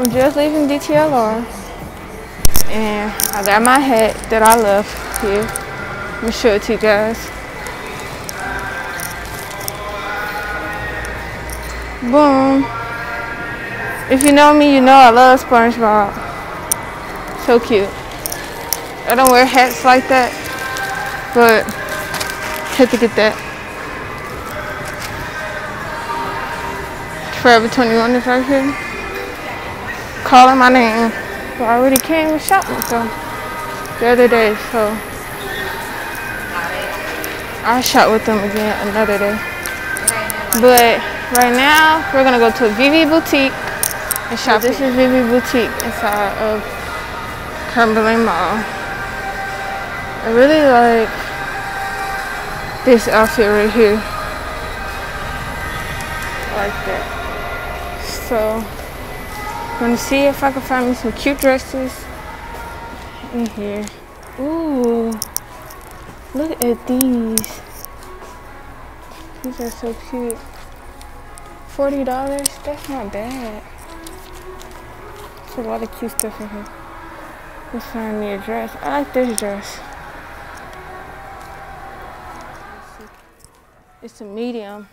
I'm just leaving DTLR. And I got my hat that I left here. Let me show it to you guys. Boom. If you know me, you know I love SpongeBob. So cute. I don't wear hats like that, but had to get that. Forever 21 is right here. Calling my name. Well, I already came and shot me so the other day, so I shot with them again another day. But right now we're gonna go to a ViVi boutique and shop. This is ViVi boutique inside of Cumberland Mall. I really like this outfit right here. I like that. So gonna see if I can find me some cute dresses in here. Ooh, look at these. These are so cute. $40, that's not bad. There's a lot of cute stuff in here. Let's find me a dress. I like this dress. It's a medium.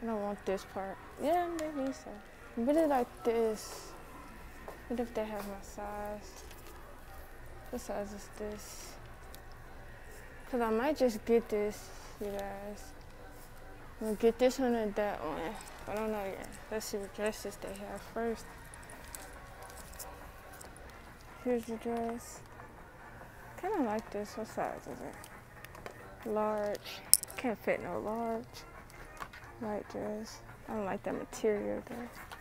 I don't want this part. Yeah, maybe so. Really like this. What if they have my size? What size is this? Cause I might just get this, you guys. I'm gonna get this one and that one. I don't know yet. Let's see what dresses they have first. Here's the dress. Kinda like this. What size is it? Large. Can't fit no large. Light dress. I don't like that material though.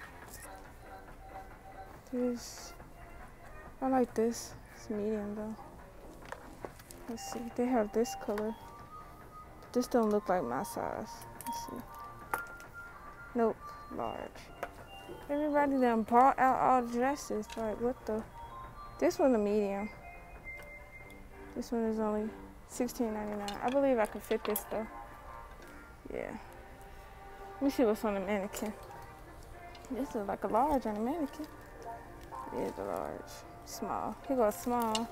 I like this. It's medium though. Let's see. They have this color. This don't look like my size. Let's see. Nope, large. Everybody done brought out all the dresses. Like what the? This one's a medium. This one is only $16.99. I believe I could fit this though. Yeah. Let me see what's on the mannequin. This is like a large on the mannequin. Is large. Small. Here goes small.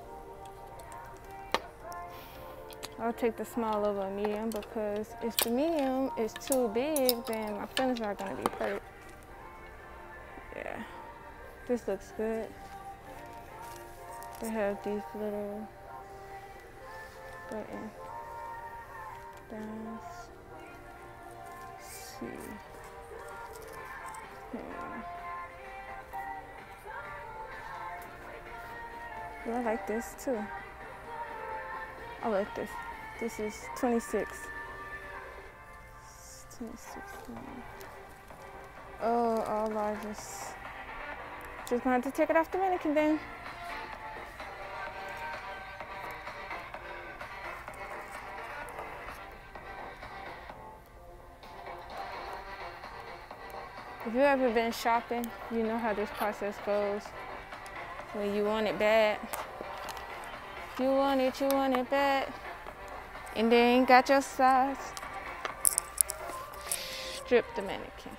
I'll take the small over a medium because if the medium is too big, then my feelings are gonna be hurt. Yeah. This looks good. They have these little button downs. see. Yeah. I like this too. I like this. This is 26. 26. Oh, all largest. Just gonna have to take it off the mannequin then. If you've ever been shopping, you know how this process goes. When you want it bad, you want it, you want it bad, and they ain't got your size, strip the mannequin.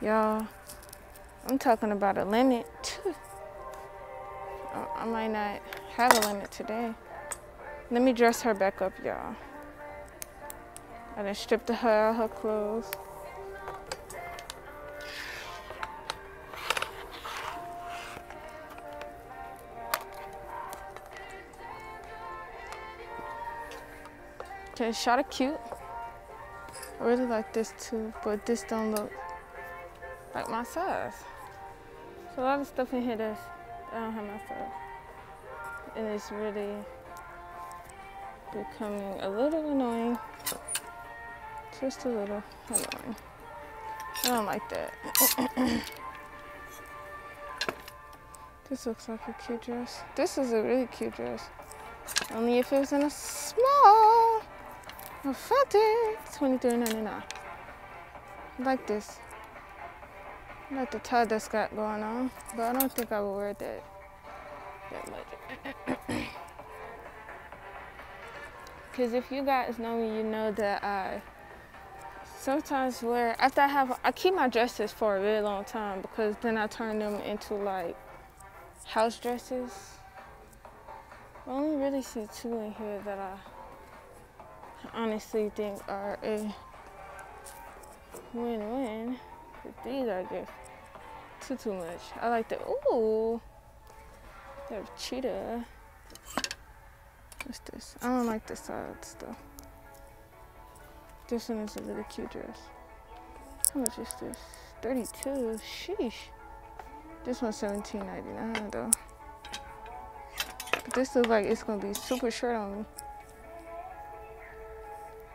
Y'all, I'm talking about a limit. I might not have a limit today. Let me dress her back up, y'all. I done stripped the her her clothes. Okay, shot it cute. I really like this too, but this don't look like my size. So a lot of stuff in here that's I don't have my size. And it's really becoming a little annoying. Just a little annoying. I don't like that. this looks like a cute dress. This is a really cute dress. Only if it was in a small. I found it. $23.99. like this. I like the tie that's got going on, but I don't think I will wear that that much. Because if you guys know me, you know that I sometimes wear after I have I keep my dresses for a really long time because then I turn them into like house dresses. I only really see two in here that I honestly think are a win-win. These are just too too much. I like the ooh. They have cheetah. What's this? I don't like the sides though. This one is a really cute dress. How much is this? 32. Sheesh. This one's 17.99 though. But this looks like it's gonna be super short on me.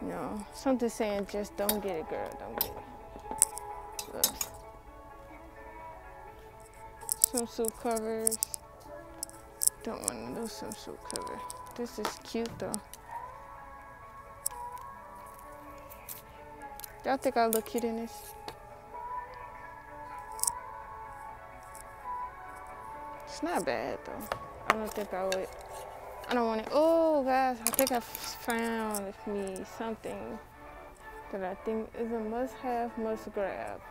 No, something saying just don't get it, girl. Don't get it. Look. Swimsuit covers. Don't want to do swimsuit cover. This is cute though. Y'all think I look cute in this? It's not bad though. I don't think I would. I don't want it. Oh, guys, I think I found me something that I think is a must-have, must-grab.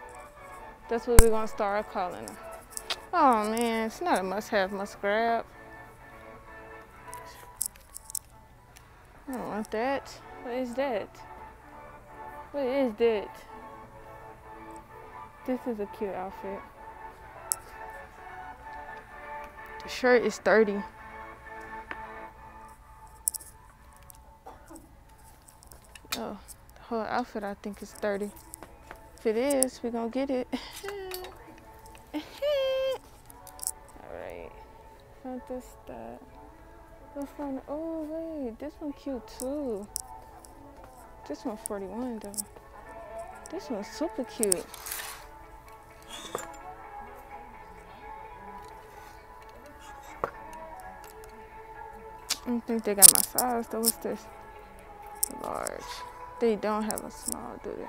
That's what we're gonna start calling it. Oh man, it's not a must-have, must-grab. I don't want that. What is that? What is that? This is a cute outfit. The shirt is 30. Oh, the whole outfit I think is 30. If it is, we're gonna get it. Alright. Found this that. This one, oh wait, this one cute too. This one's 41 though. This one's super cute. I don't think they got my size though. What's this? Large. They don't have a small, do they?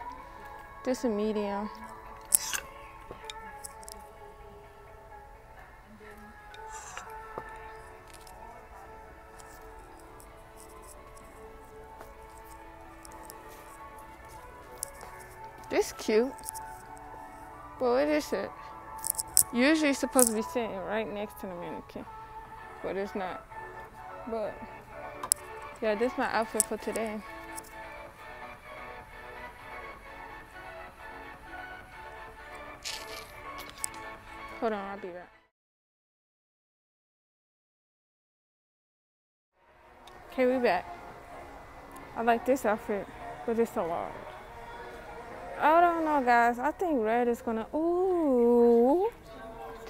This a medium. This cute. But what is it? Usually supposed to be sitting right next to the mannequin. But it's not. But yeah, this is my outfit for today. Hold on, I'll be back. Okay, we back. I like this outfit, but it's so large. I don't know, guys. I think red is gonna. Ooh,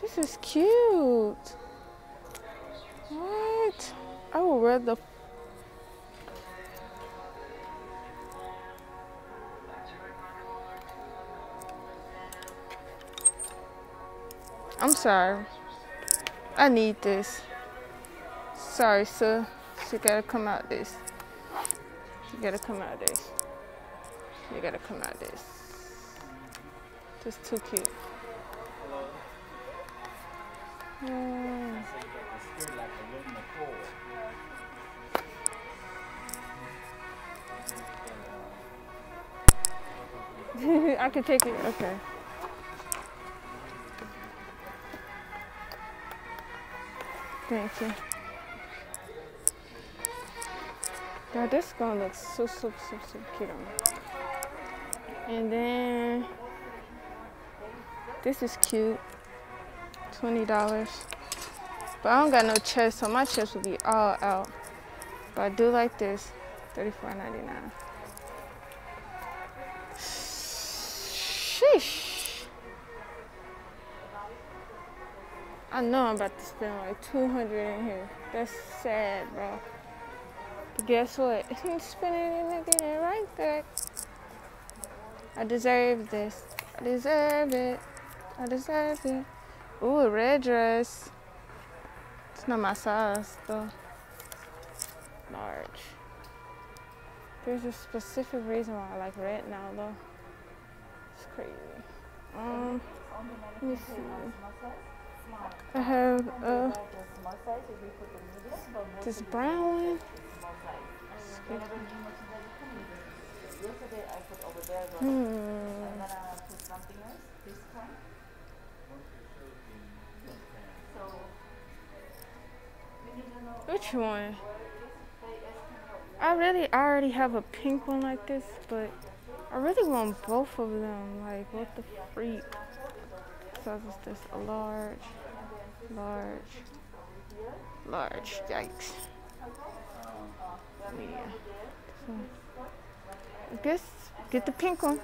this is cute. What? I will wear I'm sorry. I need this. Sorry, sir. You gotta come out this. You gotta come out this. You gotta come out this. Just too cute. Mm. I can take it. Okay. Thank you. Yeah, this gonna look so, so, so, so cute on me. And then this is cute. $20. But I don't got no chest, so my chest will be all out. But I do like this. $34.99. I know I'm about to spend like 200 in here. That's sad, bro. But guess what? He's spending it and right back. I deserve this. I deserve it. I deserve it. Ooh, a red dress. It's not my size though. Large. There's a specific reason why I like red now though. It's crazy. Um, let me see. I have uh, this brown one. Hmm. Which one? I really I already have a pink one like this, but I really want both of them. Like what the freak? So is this a large, large, large? Yikes. Yeah. Uh, so, I guess get the pink one.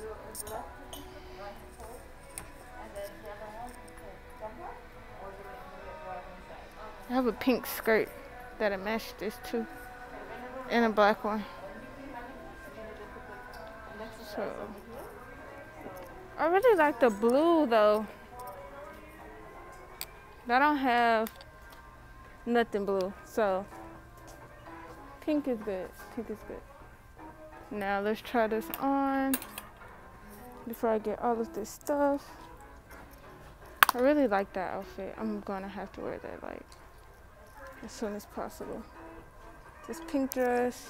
I have a pink skirt that'll match this too. And a black one. So I really like the blue though. I don't have nothing blue, so pink is good. Pink is good. Now let's try this on before I get all of this stuff. I really like that outfit. I'm gonna have to wear that like as soon as possible. This pink dress.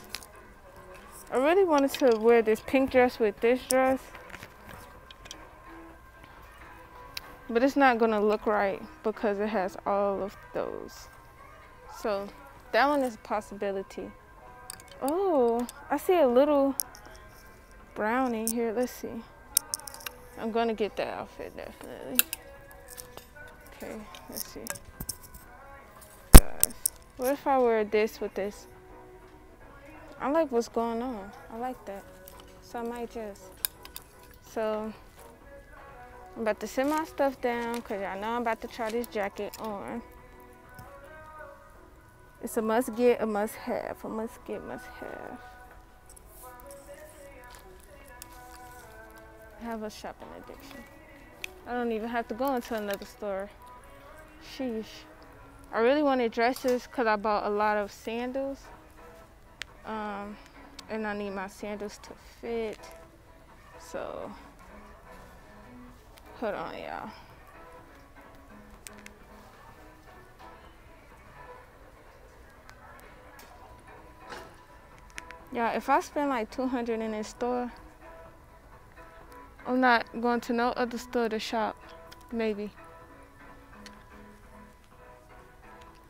I really wanted to wear this pink dress with this dress. But it's not gonna look right because it has all of those. So that one is a possibility. Oh, I see a little brownie here. Let's see. I'm gonna get that outfit definitely. Okay, let's see. What if I wear this with this? I like what's going on. I like that. So I might just. So I'm about to sit my stuff down because I know I'm about to try this jacket on. It's a must get, a must have, a must get, must have. I have a shopping addiction. I don't even have to go into another store. Sheesh. I really wanted dresses because I bought a lot of sandals. Um, and I need my sandals to fit. So, hold on, y'all. Yeah, if I spend like 200 in this store, I'm not going to no other store to shop, maybe.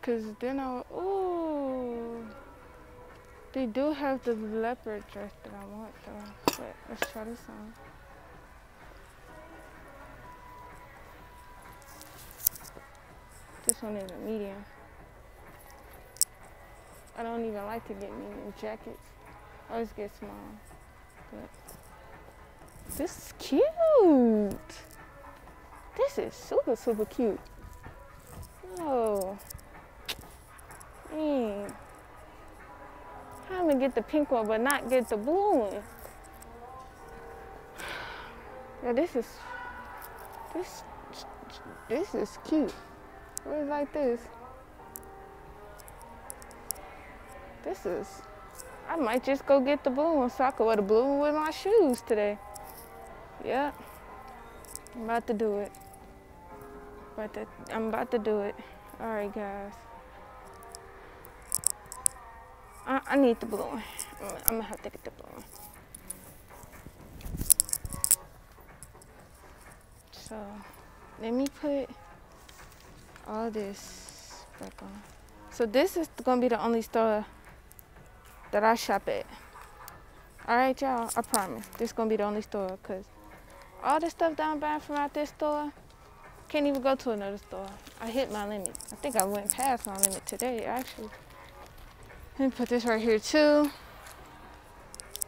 Cause then I'll, ooh, they do have the leopard dress that I want though. But let's try this on. This one is a medium. I don't even like to get medium jackets. I always get small. But this is cute. This is super, super cute. Oh. Man. I'm gonna get the pink one, but not get the blue one. Yeah, this is this this is cute. Really like this. This is. I might just go get the blue one so I can wear the blue one with my shoes today. Yep, I'm about to do it. About to, I'm about to do it. All right, guys. I, I need the blue one. I'm, I'm gonna have to get the blue one. So, let me put all this back on. So this is gonna be the only store that I shop at. All right, y'all. I promise. This gonna be the only store, cause all the stuff that I'm buying from out this store, can't even go to another store. I hit my limit. I think I went past my limit today, actually. Let me put this right here too.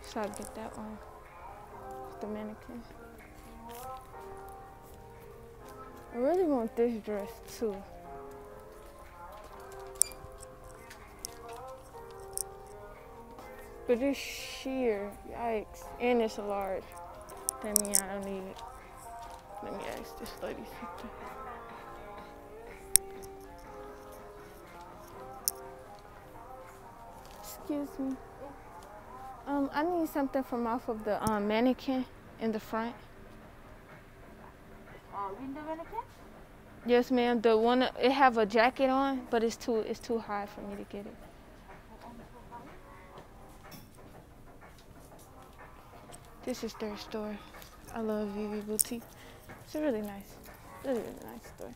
So I'll get that one. The mannequin. I really want this dress too. But it's sheer, yikes. And it's a large. That means I don't need it. Let me ask this lady something. Excuse me. Um, I need something from off of the um, mannequin in the front. Window? Yes, ma'am. The one it have a jacket on, but it's too it's too high for me to get it. This is their store. I love Vivi Boutique. It's a really nice, really, really nice store.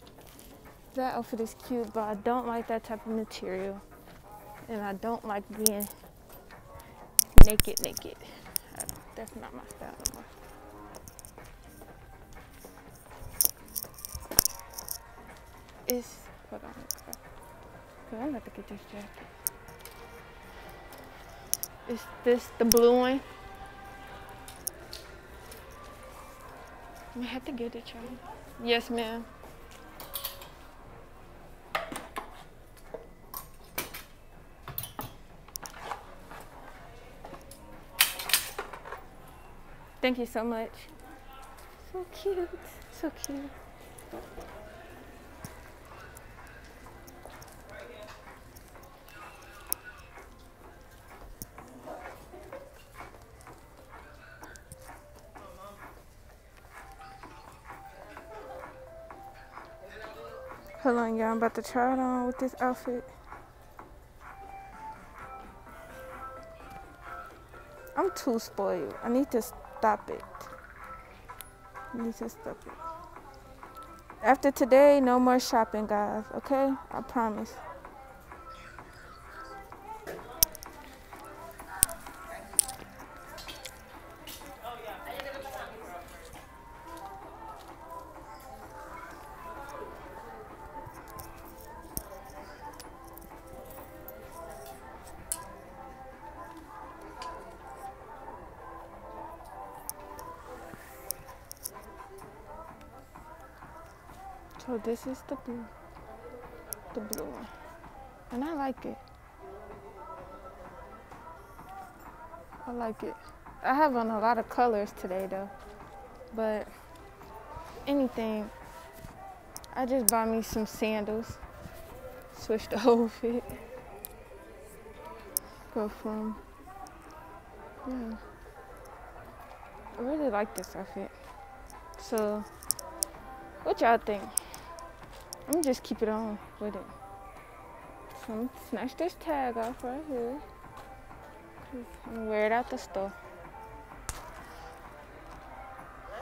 That outfit is cute, but I don't like that type of material. And I don't like being naked, naked. That's not my style no It's, hold on. Cause I'm about to get this jacket. Is this the blue one? I have to get it, child. Yes, ma'am. Thank you so much. So cute. So cute. Hold on, y'all. I'm about to try it on with this outfit. I'm too spoiled. I need to stop it. I need to stop it. After today, no more shopping, guys. Okay? I promise. So this is the blue, the blue one, and I like it. I like it. I have on a lot of colors today though, but anything. I just bought me some sandals. Switch the whole fit. Go from yeah. I really like this outfit. So, what y'all think? I'm just keep it on with it. So I'm snatch this tag off right here. I'm wear it out the store.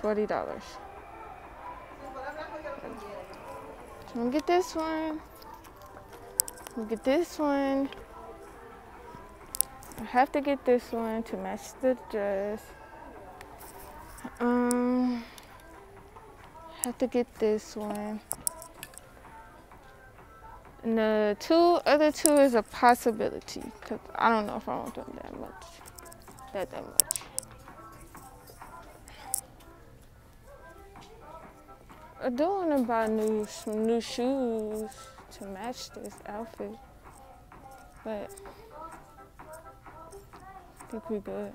Forty dollars. So I'm gonna get this one. I'm get this one. I have to get this one to match the dress. Um, have to get this one. And the two other two is a possibility because I don't know if I want them that much. That that much. I do want to buy new some new shoes to match this outfit, but I think we're good.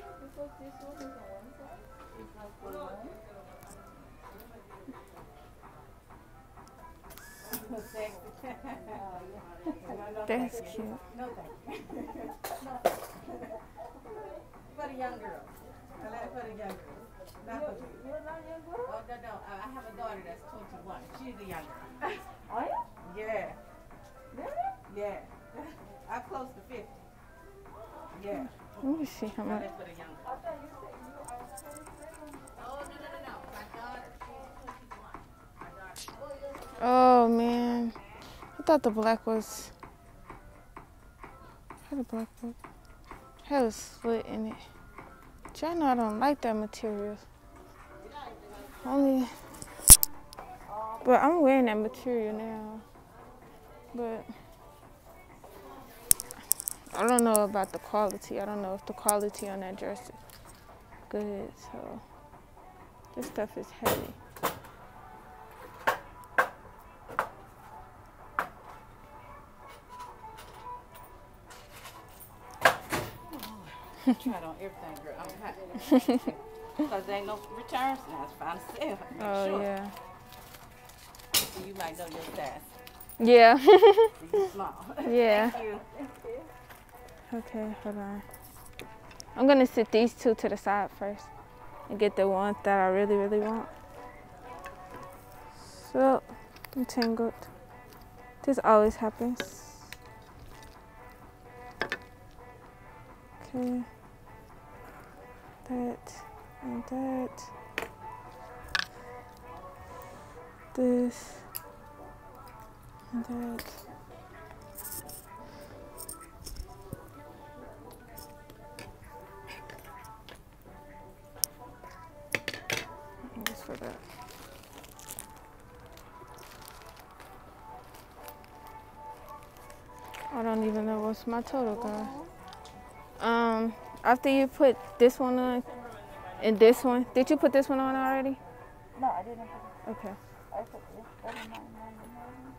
It's like the one. That's cute. No, thank you. For the young girls. I like it for the young girls. Not for you. You're not young girl? Oh, no, no, I I have a daughter that's twenty-one. She's a young girl. Are you? Yeah, Really? yeah. I'm close to fifty. Yeah. Let me see how much. Oh, man, I thought the black was. Had a black book. Had a slit in it. Y'all know I don't like that material. Only. But I'm wearing that material now. But I don't know about the quality. I don't know if the quality on that dress is good. So this stuff is heavy. Tried on everything, girl. I'm happy. Because there ain't no returns now. It's fine to sell. Make Oh sure. yeah. So you might know your size. Yeah. You small. yeah. Thank you. Okay, hold on. I'm gonna sit these two to the side first. and get the one that I really, really want. So, I'm tangled. This always happens. Okay. That and that. This and that. For that. I don't even know what's my total, guys. Um, after you put this one on and this one, did you put this one on already? No, I didn't put Okay. it. I put this. Thirty-nine ninety-nine.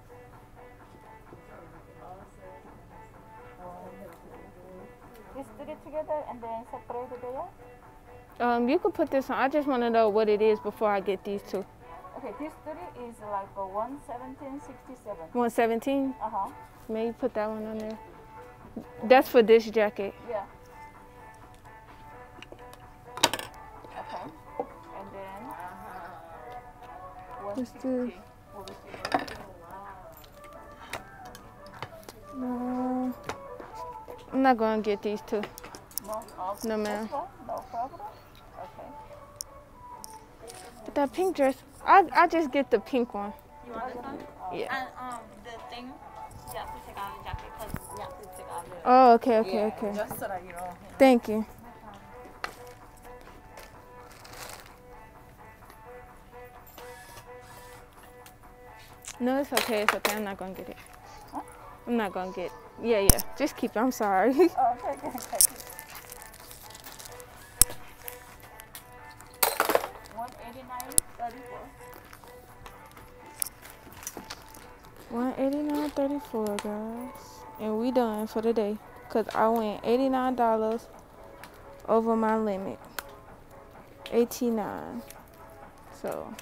Just did it together and then separate it there? Um, you could put this on. I just want to know what it is before I get these two. Okay, this three is like a one seventeen sixty-seven. 117. Uh huh. Maybe put that one on there. That's for this jacket. Yeah. Okay. And then one Let's do-? No, I'm not gonna get these two. No, No, ma'am. No problem. Okay. But that pink dress, I I just get the pink one. You want this one? Yeah. And um, the thing, you have to take out the jacket because you have to take out the. Oh, okay, okay, okay. Just so that you know. Thank you. No, it's okay. It's okay. I'm not gonna get it. Huh? I'm not gonna get. Yeah, yeah. Just keep it. I'm sorry. Oh, okay, okay, okay. 189.34 guys. And we done for the day. Because i went 89 dollars over my limit. 89 so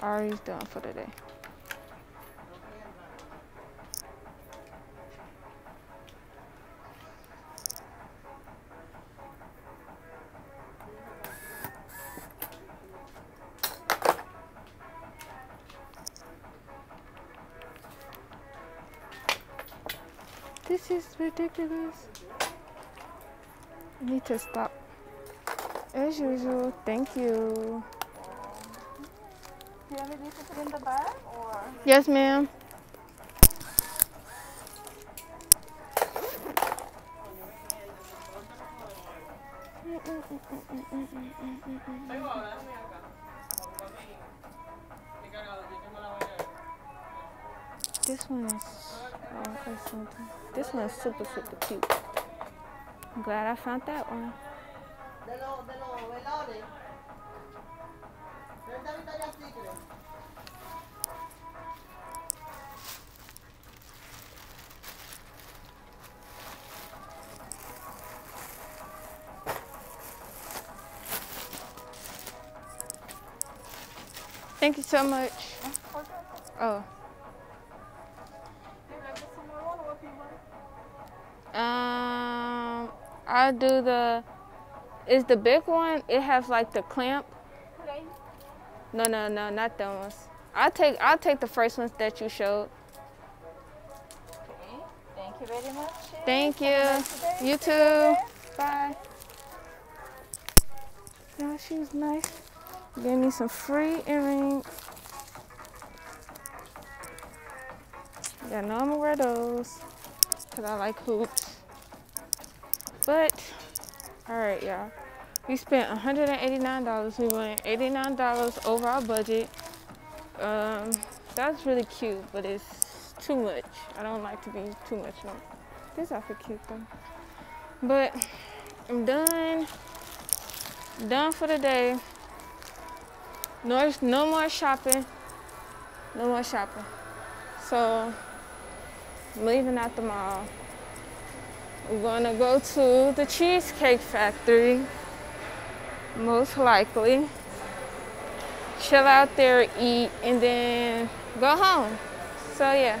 ari's done for the day. Ridiculous. I need to stop. As usual, thank you. Do you want me to put in the bag or? Yes, ma'am. This one is oh, something. This one is super super cute. I'm glad I found that one. Thank you so much. I do the. Is the big one? It has like the clamp. No, no, no, not those ones. I'll take. I'll take the first ones that you showed. Okay. Thank you very much. Thank you. Nice. You Take care. too. Bye. Yeah, she was nice. Gave me some free earrings. Yeah, no, I'm gonna wear those because I like hoops. But, all right, y'all. We spent $189. We went $89 over our budget. Um, that's really cute, but it's too much. I don't like to be too much. No. This outfit cute though. But I'm done. Done for the day. No, no more shopping. No more shopping. So I'm leaving at the mall. We're gonna go to the Cheesecake Factory, most likely. Chill out there, eat, and then go home. So yeah.